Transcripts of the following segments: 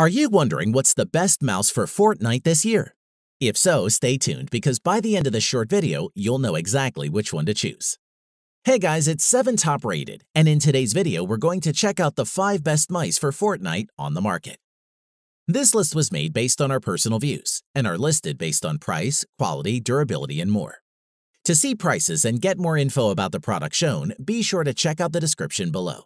Are you wondering what's the best mouse for Fortnite this year? If so, stay tuned because by the end of this short video, you'll know exactly which one to choose. Hey guys, it's 7 Top Rated, and in today's video, we're going to check out the 5 best mice for Fortnite on the market. This list was made based on our personal views and are listed based on price, quality, durability, and more. To see prices and get more info about the product shown, be sure to check out the description below.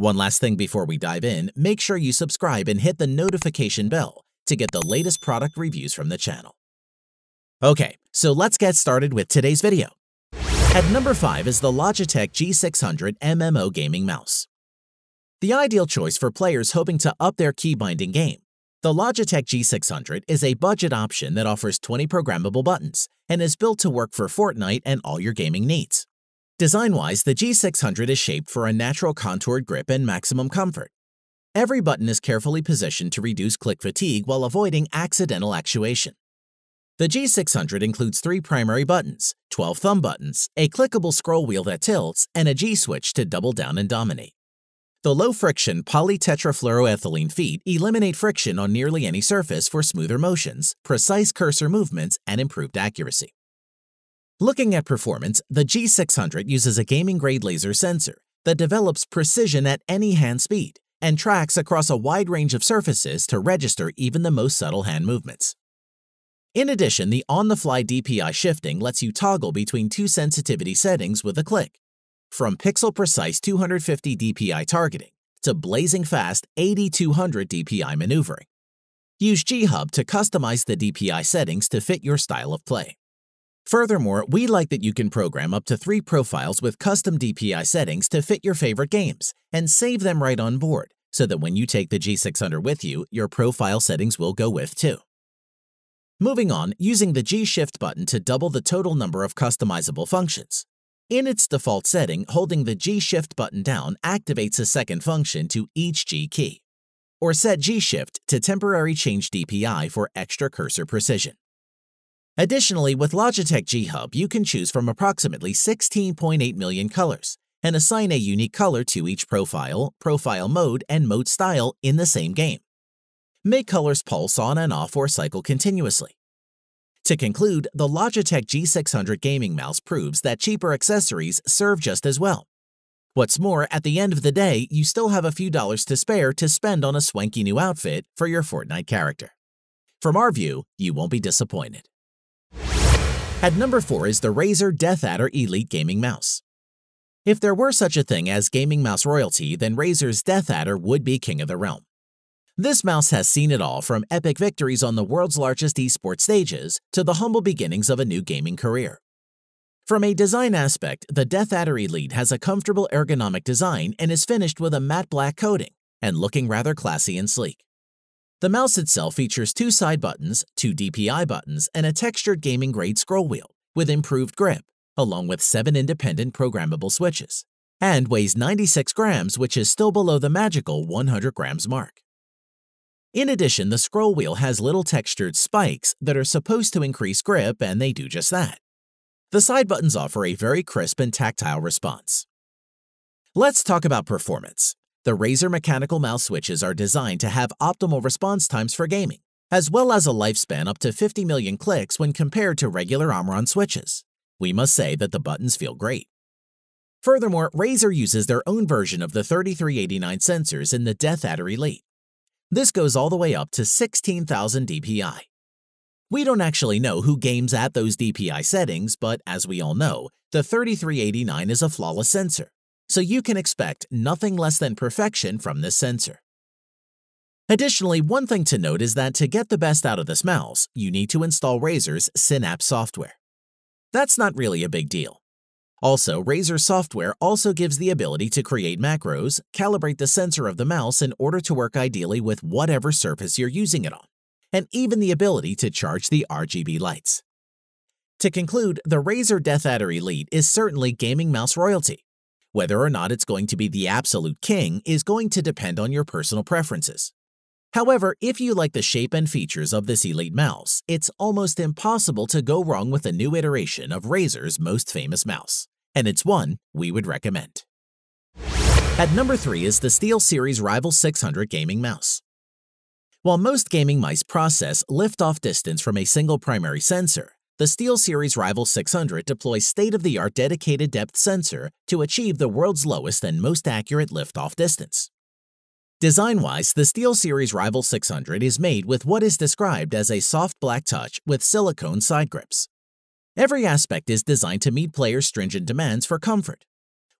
One last thing before we dive in, make sure you subscribe and hit the notification bell to get the latest product reviews from the channel. Okay, so let's get started with today's video. At number 5 is the Logitech G600 MMO Gaming Mouse. The ideal choice for players hoping to up their key binding game, the Logitech G600 is a budget option that offers 20 programmable buttons and is built to work for Fortnite and all your gaming needs. Design-wise, the G600 is shaped for a natural contoured grip and maximum comfort. Every button is carefully positioned to reduce click fatigue while avoiding accidental actuation. The G600 includes three primary buttons, 12 thumb buttons, a clickable scroll wheel that tilts, and a G-switch to double down and dominate. The low-friction polytetrafluoroethylene feet eliminate friction on nearly any surface for smoother motions, precise cursor movements, and improved accuracy. Looking at performance, the G600 uses a gaming-grade laser sensor that develops precision at any hand speed and tracks across a wide range of surfaces to register even the most subtle hand movements. In addition, the on-the-fly DPI shifting lets you toggle between two sensitivity settings with a click, from pixel-precise 250 DPI targeting to blazing fast 8200 DPI maneuvering. Use G-Hub to customize the DPI settings to fit your style of play. Furthermore, we like that you can program up to three profiles with custom DPI settings to fit your favorite games and save them right on board so that when you take the G600 with you, your profile settings will go with too. Moving on, using the G-Shift button to double the total number of customizable functions. In its default setting, holding the G-Shift button down activates a second function to each G key. Or set G-Shift to temporary change DPI for extra cursor precision. Additionally, with Logitech G Hub, you can choose from approximately 16.8 million colors and assign a unique color to each profile, profile mode, and mode style in the same game. Make colors pulse on and off or cycle continuously. To conclude, the Logitech G600 gaming mouse proves that cheaper accessories serve just as well. What's more, at the end of the day, you still have a few dollars to spare to spend on a swanky new outfit for your Fortnite character. From our view, you won't be disappointed. At number 4 is the Razer Death Adder Elite Gaming Mouse. If there were such a thing as gaming mouse royalty, then Razer's Death Adder would be king of the realm. This mouse has seen it all from epic victories on the world's largest esports stages to the humble beginnings of a new gaming career. From a design aspect, the Death Adder Elite has a comfortable ergonomic design and is finished with a matte black coating and looking rather classy and sleek. The mouse itself features two side buttons, two DPI buttons, and a textured gaming-grade scroll wheel with improved grip, along with seven independent programmable switches, and weighs 96 grams, which is still below the magical 100 grams mark. In addition, the scroll wheel has little textured spikes that are supposed to increase grip, and they do just that. The side buttons offer a very crisp and tactile response. Let's talk about performance. The Razer mechanical mouse switches are designed to have optimal response times for gaming, as well as a lifespan up to 50 million clicks when compared to regular Omron switches. We must say that the buttons feel great. Furthermore, Razer uses their own version of the 3389 sensors in the Death Adder Elite. This goes all the way up to 16,000 DPI. We don't actually know who games at those DPI settings, but as we all know, the 3389 is a flawless sensor, so you can expect nothing less than perfection from this sensor. Additionally, one thing to note is that to get the best out of this mouse, you need to install Razer's Synapse software. That's not really a big deal. Also, Razer software also gives the ability to create macros, calibrate the sensor of the mouse in order to work ideally with whatever surface you're using it on, and even the ability to charge the RGB lights. To conclude, the Razer DeathAdder Elite is certainly gaming mouse royalty, whether or not it's going to be the absolute king is going to depend on your personal preferences. However, if you like the shape and features of this Elite mouse, it's almost impossible to go wrong with a new iteration of Razer's most famous mouse, and it's one we would recommend. At number 3 is the SteelSeries Rival 600 gaming mouse. While most gaming mice process lift-off distance from a single primary sensor, the SteelSeries Rival 600 deploys state-of-the-art dedicated depth sensor to achieve the world's lowest and most accurate lift-off distance. Design-wise, the SteelSeries Rival 600 is made with what is described as a soft black touch with silicone side grips. Every aspect is designed to meet players' stringent demands for comfort.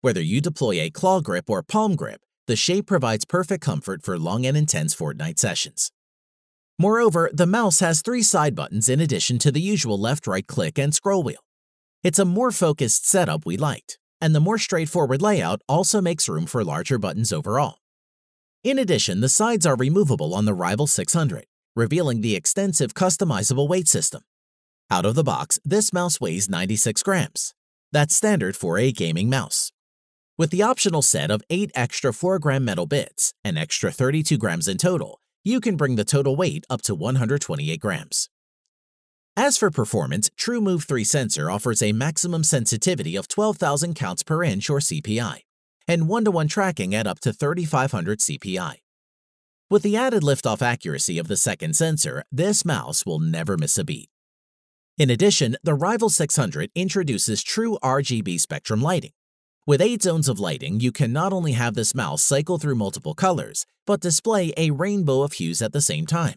Whether you deploy a claw grip or palm grip, the shape provides perfect comfort for long and intense Fortnite sessions. Moreover, the mouse has three side buttons in addition to the usual left-right click and scroll wheel. It's a more focused setup we liked, and the more straightforward layout also makes room for larger buttons overall. In addition, the sides are removable on the Rival 600, revealing the extensive customizable weight system. Out of the box, this mouse weighs 96 grams. That's standard for a gaming mouse. With the optional set of 8 extra 4-gram metal bits, an extra 32 grams in total, you can bring the total weight up to 128 grams. As for performance, TrueMove 3 sensor offers a maximum sensitivity of 12,000 counts per inch or CPI, and one-to-one -one tracking at up to 3,500 CPI. With the added liftoff accuracy of the second sensor, this mouse will never miss a beat. In addition, the Rival 600 introduces true RGB spectrum lighting, with 8 zones of lighting, you can not only have this mouse cycle through multiple colors, but display a rainbow of hues at the same time.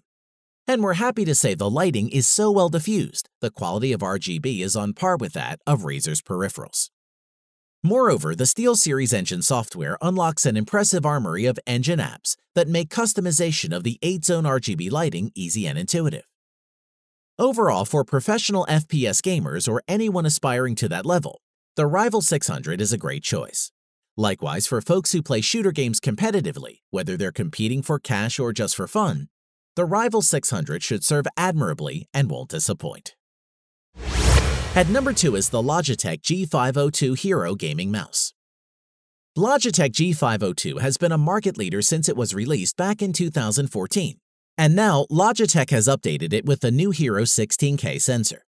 And we're happy to say the lighting is so well diffused, the quality of RGB is on par with that of Razer's peripherals. Moreover, the SteelSeries Engine software unlocks an impressive armory of engine apps that make customization of the 8-zone RGB lighting easy and intuitive. Overall, for professional FPS gamers or anyone aspiring to that level, the Rival 600 is a great choice. Likewise, for folks who play shooter games competitively, whether they're competing for cash or just for fun, the Rival 600 should serve admirably and won't disappoint. At number 2 is the Logitech G502 Hero Gaming Mouse. Logitech G502 has been a market leader since it was released back in 2014, and now Logitech has updated it with the new Hero 16K sensor.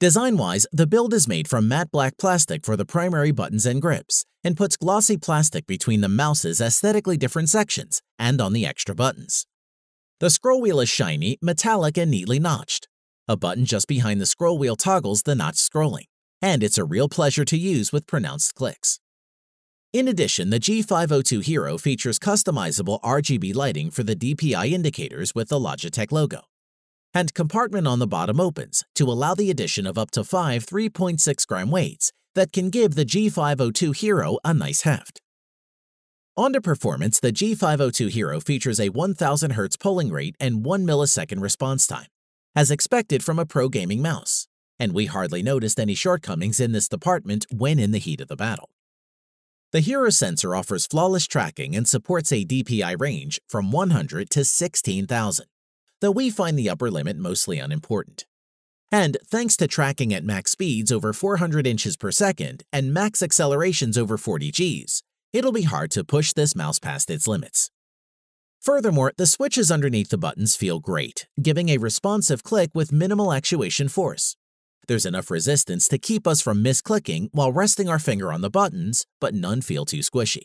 Design-wise, the build is made from matte black plastic for the primary buttons and grips, and puts glossy plastic between the mouse's aesthetically different sections and on the extra buttons. The scroll wheel is shiny, metallic, and neatly notched. A button just behind the scroll wheel toggles the notch scrolling, and it's a real pleasure to use with pronounced clicks. In addition, the G502 Hero features customizable RGB lighting for the DPI indicators with the Logitech logo and compartment on the bottom opens to allow the addition of up to five 3.6 gram weights that can give the G502 Hero a nice heft. On to performance, the G502 Hero features a 1000 Hz polling rate and 1 millisecond response time, as expected from a pro gaming mouse, and we hardly noticed any shortcomings in this department when in the heat of the battle. The Hero sensor offers flawless tracking and supports a DPI range from 100 to 16,000 though we find the upper limit mostly unimportant. And thanks to tracking at max speeds over 400 inches per second and max accelerations over 40 Gs, it'll be hard to push this mouse past its limits. Furthermore, the switches underneath the buttons feel great, giving a responsive click with minimal actuation force. There's enough resistance to keep us from misclicking while resting our finger on the buttons, but none feel too squishy.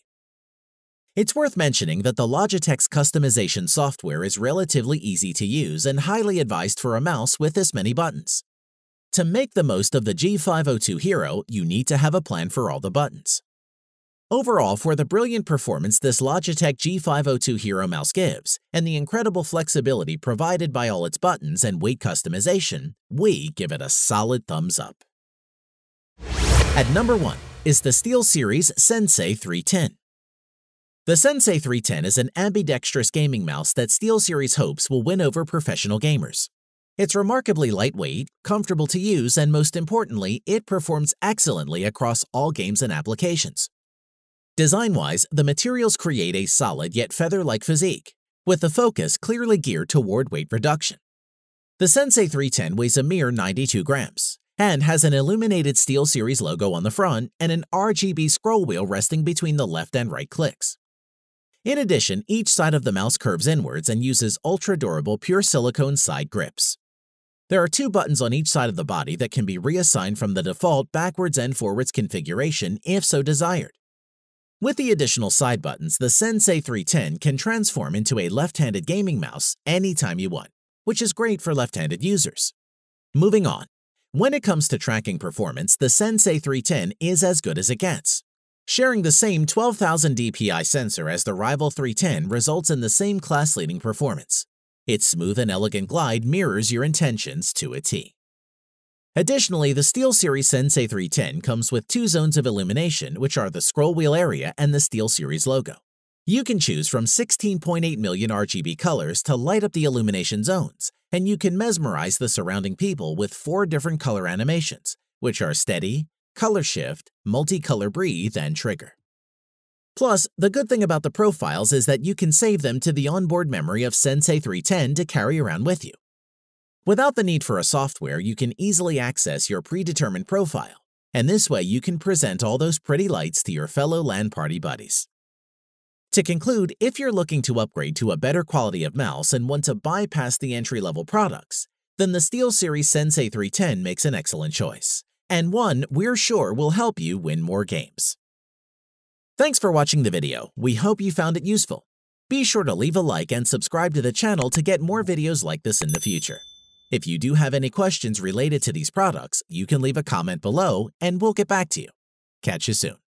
It's worth mentioning that the Logitech's customization software is relatively easy to use and highly advised for a mouse with this many buttons. To make the most of the G502 Hero, you need to have a plan for all the buttons. Overall, for the brilliant performance this Logitech G502 Hero mouse gives, and the incredible flexibility provided by all its buttons and weight customization, we give it a solid thumbs up. At number 1 is the SteelSeries Sensei 310. The Sensei 310 is an ambidextrous gaming mouse that SteelSeries hopes will win over professional gamers. It's remarkably lightweight, comfortable to use, and most importantly, it performs excellently across all games and applications. Design-wise, the materials create a solid yet feather-like physique, with the focus clearly geared toward weight reduction. The Sensei 310 weighs a mere 92 grams and has an illuminated SteelSeries logo on the front and an RGB scroll wheel resting between the left and right clicks. In addition, each side of the mouse curves inwards and uses ultra-durable pure silicone side grips. There are two buttons on each side of the body that can be reassigned from the default backwards and forwards configuration if so desired. With the additional side buttons, the Sensei 310 can transform into a left-handed gaming mouse anytime you want, which is great for left-handed users. Moving on, when it comes to tracking performance, the Sensei 310 is as good as it gets. Sharing the same 12,000 dpi sensor as the rival 310 results in the same class-leading performance. Its smooth and elegant glide mirrors your intentions to a T. Additionally, the SteelSeries Sensei 310 comes with two zones of illumination, which are the scroll wheel area and the SteelSeries logo. You can choose from 16.8 million RGB colors to light up the illumination zones, and you can mesmerize the surrounding people with four different color animations, which are steady, color shift, multicolor breathe, and trigger. Plus, the good thing about the profiles is that you can save them to the onboard memory of Sensei 310 to carry around with you. Without the need for a software, you can easily access your predetermined profile, and this way you can present all those pretty lights to your fellow LAN party buddies. To conclude, if you're looking to upgrade to a better quality of mouse and want to bypass the entry-level products, then the SteelSeries Sensei 310 makes an excellent choice and one we're sure will help you win more games. Thanks for watching the video. We hope you found it useful. Be sure to leave a like and subscribe to the channel to get more videos like this in the future. If you do have any questions related to these products, you can leave a comment below and we'll get back to you. Catch you soon.